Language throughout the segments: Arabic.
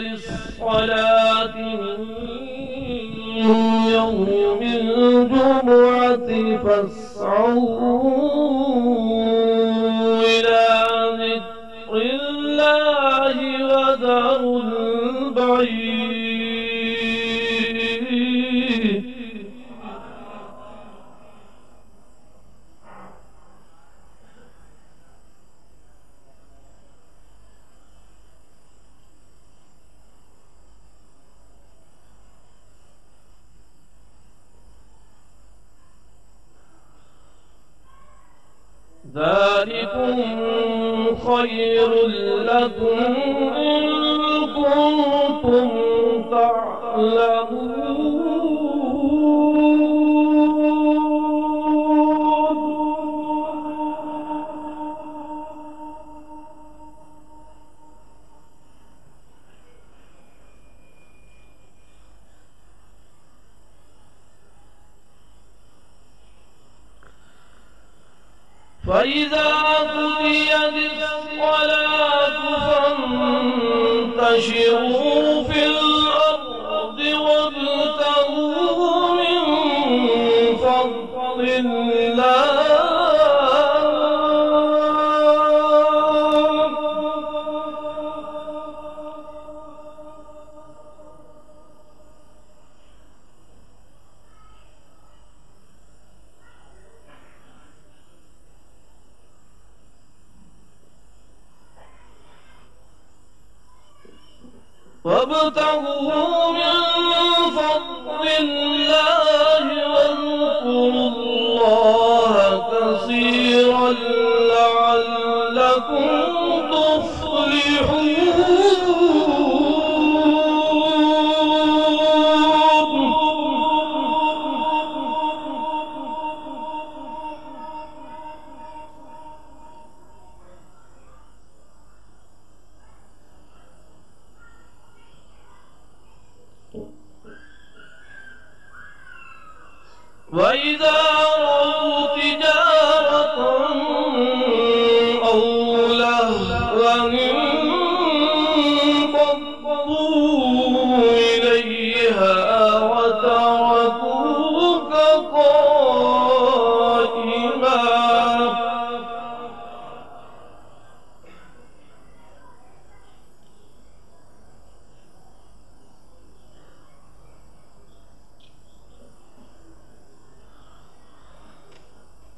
للصلاة يوم الجمعة فاسعوا ذلكم خير لكم إن كنتم تعلمون. فإذا قضيت الصلاة فانتشروا في الأرض وابتغوا من فضل الله وابتغوا من فضل الله واذكروا الله كثيرا لعلكم وإذا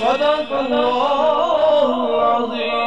صدق الله العظيم.